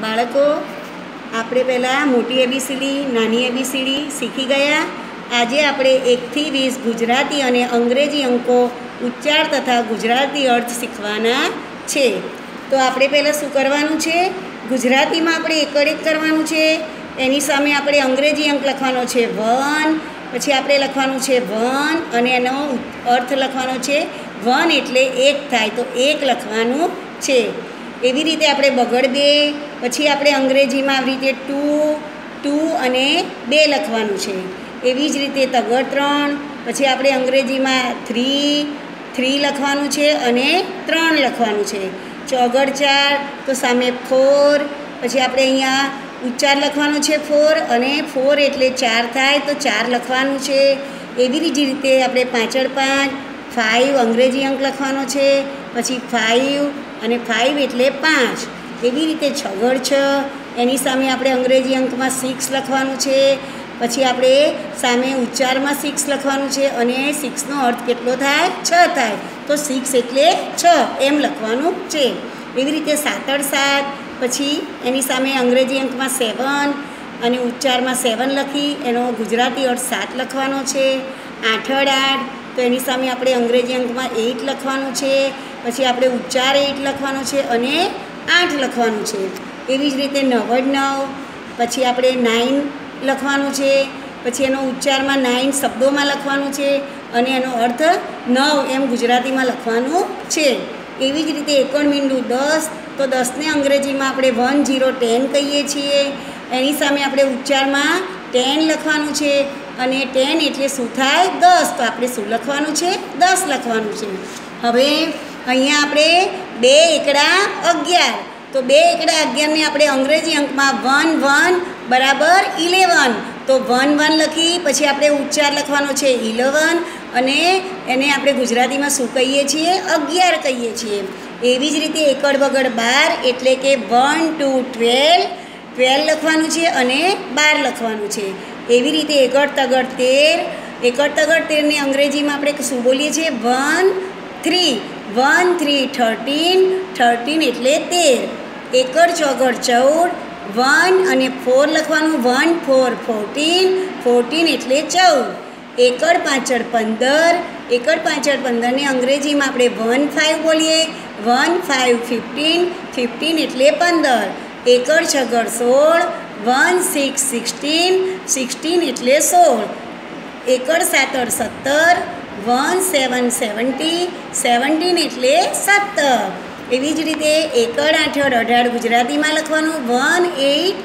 બાળકો, આપણે પહેલાં મોટી એબીસીડી નાની એબીસીડી શીખી ગયા. આજે આપણે એકથી વીસ ગુજરાતી અને અંગ્રેજી અંકો ઉચ્ચાર તથા ગુજરાતી અર્થ શીખવાના છે. તો આપણે પહેલાં શું કરવાનું છે? ગુજરાતીમાં આપણે એકડ એક કરવાનું છે. એની સામે આપણે અંગ્રેજી અંક લખવાનો છે વન, પછી આપણે લખવાનું છે વન અને એનો અર્થ લખવાનો છે વન એટલે એક થાય તો એક લખવાનું છે. એવી રીતે આપણે બગડ બે, પછી આપણે અંગ્રેજીમાં આવી રીતે ટુ ટુ અને બે લખવાનું છે. એવી જ રીતે તગડ ત્રણ, પછી આપણે અંગ્રેજીમાં થ્રી થ્રી લખવાનું છે અને ત્રણ લખવાનું છે. ચોગડ ચાર, તો સામે ફોર, પછી આપણે અહીંયા ઉચ્ચાર લખવાનો છે ફોર અને ફોર એટલે ચાર થાય તો ચાર લખવાનું છે. એવી જ રીતે આપણે પાછળ પાંચ ફાઇવ અંગ્રેજી અંક લખવાનો છે, પછી ફાઇવ અને ફાઇવ એટલે પાંચ. એવી રીતે છગડ છ? એની સામે આપણે અંગ્રેજી અંકમાં સિક્સ લખવાનું છે. પછી આપણે સામે ઉચ્ચારમાં સિક્સ લખવાનું છે અને સિક્સનો અર્થ કેટલો થાય? છ થાય. તો સિક્સ એટલે છ. એમ લખવાનું છે. એવી રીતે સાતડ સાત, પછી એની સામે અંગ્રેજી અંકમાં સેવન અને ઉચ્ચારમાં સેવન લખી એનો ગુજરાતી અર્થ સાત લખવાનો છે. આઠડ આઠ તો એની સામે આપણે અંગ્રેજી અંકમાં એઇટ લખવાનું છે, પછી આપણે ઉચ્ચાર એઇટ લખવાનો છે અને આઠ લખવાનું છે. એવી જ રીતે નવડ નવ, પછી આપણે નાઇન લખવાનું છે, પછી એનો ઉચ્ચારમાં નાઇન શબ્દોમાં લખવાનું છે અને એનો અર્થ નવ એમ ગુજરાતીમાં લખવાનું છે. એવી જ રીતે એકણ મીંડું દસ, તો દસને અંગ્રેજીમાં આપણે વન જીરો ટેન કહીએ છીએ. એની સામે આપણે ઉચ્ચારમાં ટેન લખવાનું છે અને ટેન એટલે શું થાય? દસ. તો આપણે શું લખવાનું છે? દસ લખવાનું છે. હવે અહીંયા આપણે બે એકડા અગિયાર. તો બે એકડા અગિયારને આપણે અંગ્રેજી અંકમાં વન વન બરાબર ઇલેવન. તો વન વન લખી પછી આપણે ઉચ્ચાર લખવાનો છે ઇલેવન અને એને આપણે ગુજરાતીમાં શું કહીએ છીએ? અગિયાર કહીએ છીએ. એવી જ રીતે એકડ, બગડ, બાર એટલે કે વન, ટુ, ટ્વેલ્વ. ટ્વેલ્વ લખવાનું છે અને બાર લખવાનું છે. એવી રીતે એકડ તગડ તેર એકડ તગડ તેરને અંગ્રેજીમાં આપણે શું બોલીએ છીએ? One three one three thirteen thirteen એટલે તેર. એકડ ચોગડ ચૌદ, વન અને ફોર લખવાનું, વન ફોર ફોર્ટીન ફોર્ટીન એટલે ચૌદ. એકડ પાછળ પંદર એકડ પાછળ પંદરને અંગ્રેજીમાં આપણે વન ફાઇવ બોલીએ. વન ફાઇવ ફિફ્ટીન ફિફ્ટીન એટલે પંદર. એકડ છગડ સોળ વન સિક્સ સિક્સટીન સિક્સટીન એટલે સોળ. એકડ સાતડ સત્તર, વન સેવન સેવન્ટી, સેવન્ટીન એટલે સત્તર. એવી જ રીતે એકડ આઠડ અઢાર ગુજરાતીમાં લખવાનું, વન એઇટ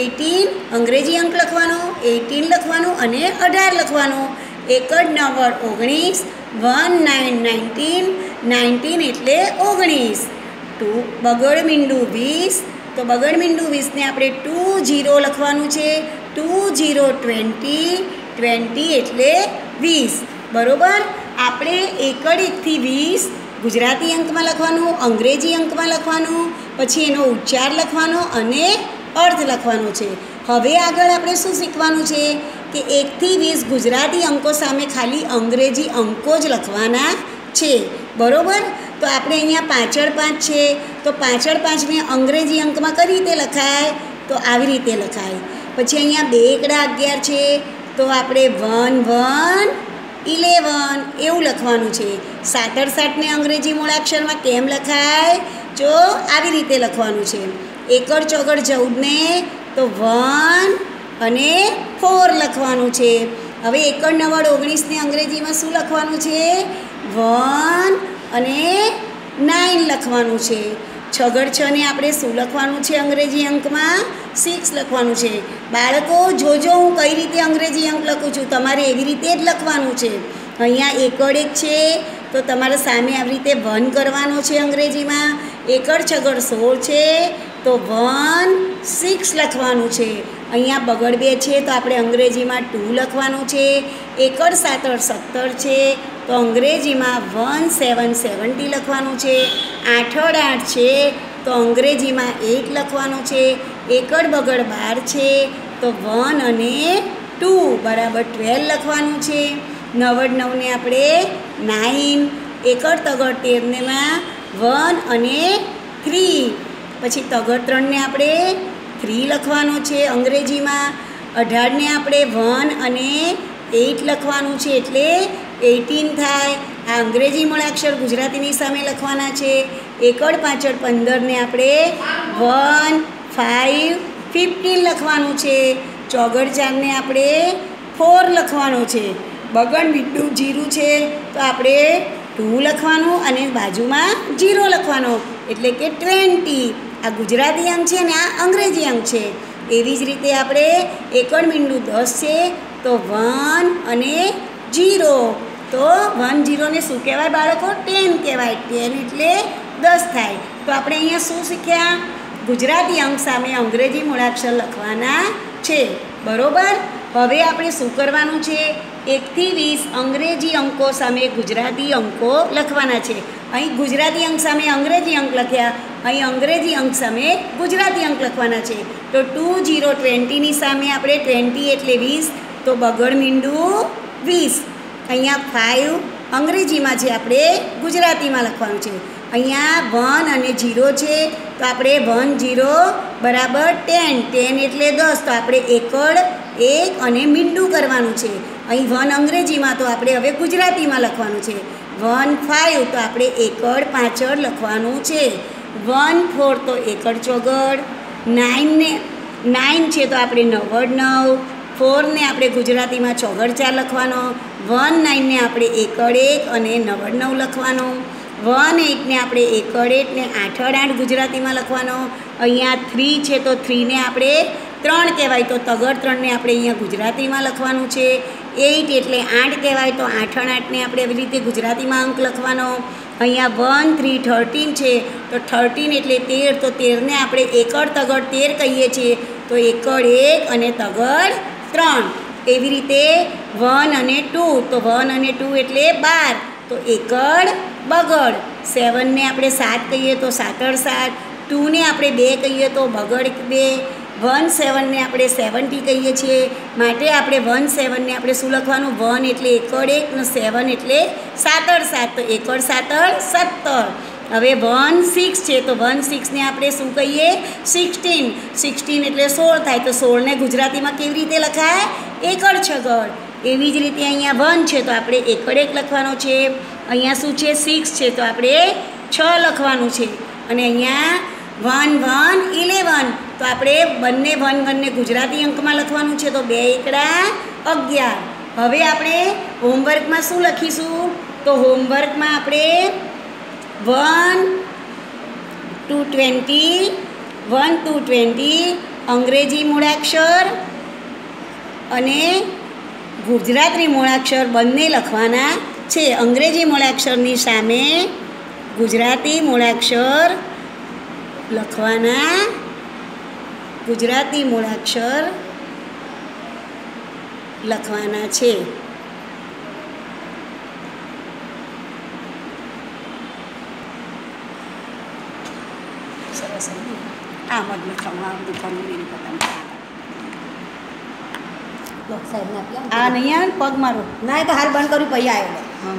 એટીન અંગ્રેજી અંક લખવાનો એટીન લખવાનું અને અઢાર લખવાનું. એકડ નવ્વદ ઓગણીસ, વન નાઇન નાઇન્ટીન નાઇન્ટીન એટલે ઓગણીસ. ટુ બગડ મીંડું વીસ. તો બગડ મીંડું વીસને આપણે ટુ જીરો લખવાનું છે. ટુ જીરો ટ્વેન્ટી ટ્વેન્ટી એટલે વીસ. બરાબર? આપણે એકડ એકથી વીસ ગુજરાતી અંકમાં લખવાનું, અંગ્રેજી અંકમાં લખવાનું, પછી એનો ઉચ્ચાર લખવાનો અને અર્થ લખવાનો છે. હવે આગળ આપણે શું શીખવાનું છે? કે એકથી વીસ ગુજરાતી અંકો સામે ખાલી અંગ્રેજી અંકો જ લખવાના છે. બરાબર? તો આપણે અહીંયા પાછળ પાંચ છે. તો પાછળ પાંચને અંગ્રેજી અંકમાં કઈ રીતે લખાય? તો આવી રીતે લખાય. પછી અહીંયા બે એકડા અગિયાર છે. તો આપણે વન વન, ઇલેવન એવું લખવાનું છે. સાતડ સાતને અંગ્રેજી મૂળાક્ષરમાં કેમ લખાય? જો આવી રીતે લખવાનું છે. એકડ, ચોગડ, ચૌદને તો વન અને ફોર લખવાનું છે. હવે એકડ, નવડ, ઓગણીસને અંગ્રેજીમાં શું લખવાનું છે? વન અને નાઇન લખવાનું છે. છગડ છને આપણે શું લખવાનું છે અંગ્રેજી અંકમાં? સિક્સ લખવાનું છે. બાળકો, જોજો હું કઈ રીતે અંગ્રેજી અંક લખું છું? તમારે એવી રીતે જ લખવાનું છે. અહીંયા એકડ એક છે, તો તમારે સામે આવી રીતે વન કરવાનો છે અંગ્રેજીમાં. એકડ, છગડ સોળ છે, તો વન સિક્સ લખવાનું છે. અહીંયા બગડ બે છે, તો આપણે અંગ્રેજીમાં ટુ લખવાનું છે. એકડ, સાતડ સત્તર છે તો અંગ્રેજીમાં વન સેવન સેવન્ટી લખવાનું છે આઠડ આઠ છે, તો અંગ્રેજીમાં એટ લખવાનું છે એકડ બગડ બાર છે, તો વન અને ટુ બરાબર ટ્વેલ્વ લખવાનું છે. નવડ નવને આપણે નાઇન એકડ તગડ તેરનેમાં વન અને થ્રી. પછી તગડ ત્રણને આપણે થ્રી લખવાનો છે અંગ્રેજીમાં. અઢારને આપણે વન અને એઇટ લખવાનું છે, એટલે એઇટીન થાય. આ અંગ્રેજી મૂળાક્ષર ગુજરાતીની સામે લખવાના છે. એકડ પાછળ પંદરને આપણે વન ફાઇવ ફિફ્ટીન લખવાનું છે. ચોગડ ચારને આપણે ફોર લખવાનો છે. બગડ મીઠું જીરું છે. તો આપણે ટુ લખવાનું અને બાજુમાં જીરો લખવાનો. એટલે કે ટ્વેન્ટી. આ ગુજરાતી અંક છે ને આ અંગ્રેજી અંક છે. એવી જ રીતે આપણે એકડ, મીંડું દસ છે. તો વન અને જીરો. તો વન જીરોને શું કહેવાય બાળકો? ટેન કહેવાય. ટેન એટલે દસ થાય. તો આપણે અહીંયા શું શીખ્યા? ગુજરાતી અંક સામે અંગ્રેજી મૂળાક્ષર લખવાના છે. બરોબર? હવે આપણે શું કરવાનું છે? એકથી વીસ અંગ્રેજી અંકો સામે ગુજરાતી અંકો લખવાના છે. અહીં ગુજરાતી અંક સામે અંગ્રેજી અંક લખ્યા. અહીં અંગ્રેજી અંક સામે ગુજરાતી અંક લખવાના છે. તો ટુ જીરો ટ્વેન્ટીની સામે આપણે ટ્વેન્ટી એટલે વીસ. તો બગડ મીંડું વીસ. અહીંયા ફાઇવ અંગ્રેજીમાં છે આપણે ગુજરાતીમાં લખવાનું છે. અહીંયા વન અને જીરો છે, તો આપણે વન જીરો બરાબર ટેન ટેન એટલે દસ, તો આપણે એકડ, એક અને મીંડું કરવાનું છે. અહીં વન અંગ્રેજીમાં તો આપણે હવે ગુજરાતીમાં લખવાનું છે. વન ફાઇવ તો આપણે એકડ પાછળ લખવાનું છે. વન ફોર તો એકડ, ચોગડ. નાઇનને નાઇન છે તો આપણે નવડ નવ. ફોરને આપણે ગુજરાતીમાં ચોગડ ચાર લખવાનો. વન નાઇનને આપણે એકડ એક અને નવડ નવ લખવાનો. વન એટને આપણે એકડ એટને આઠડ આઠ ગુજરાતીમાં લખવાનો. અહીંયા થ્રી છે તો થ્રીને આપણે ત્રણ કહેવાય તો તગડ ત્રણને આપણે અહીંયા ગુજરાતીમાં લખવાનું છે. એઇટ એટલે આઠ કહેવાય તો આઠણ આઠને આપણે એવી રીતે ગુજરાતીમાં અંક લખવાનો. અહીંયા વન થ્રી થર્ટીન છે તો થર્ટીન એટલે તેર તો તેરને આપણે એકડ તગડ તેર કહીએ છીએ તો એકડ એક અને તગડ ત્રણ. એવી રીતે વન અને ટુ, તો વન અને ટુ એટલે બાર, તો એકડ બગડ. સેવનને આપણે સાત કહીએ તો સાતડ સાત, ટુને આપણે બે કહીએ તો બગડ બે, વન સેવનને આપણે સેવન્ટી કહીએ છીએ. માટે આપણે વન સેવનને આપણે શું લખવાનું? વન એટલે એકડ એક ને સેવન એટલે સાતડ સાત, તો એકડ સાતડ સત્તર હવે વન સિક્સ છે, તો વન સિક્સને આપણે શું કહીએ? સિક્સટીન. સિક્સટીન એટલે સોળ થાય, તો સોળને ગુજરાતીમાં કેવી રીતે લખાય? છગડ એવી જ રીતે અહીંયા વન છે, તો આપણે એકડ એક લખવાનો છે. અહીંયા શું છે? સિક્સ છે, તો આપણે છ લખવાનું છે. અને અહીંયા વન વન ઇલેવન તો આપણે બંને વન વનને ગુજરાતી અંકમાં લખવાનું છે, તો બે એકડા અગિયાર. હવે આપણે હોમવર્કમાં શું લખીશું? તો હોમવર્કમાં આપણે one two twenty one two twenty અંગ્રેજી મૂળાક્ષર અને ગુજરાતી મૂળાક્ષર બંને લખવાના છે. અંગ્રેજી મૂળાક્ષરની સામે ગુજરાતી મૂળાક્ષર લખવાના. ગુજરાતી મૂળાક્ષર લખવાના છે. સરસ. આમ જ લખવાનું આમ લખવાનું એની પોતાનું લો સાહેબને આ નહીં આવે પગ મારો ના એ તો હાલ બંધ કર્યું પછી આવ્યો હા.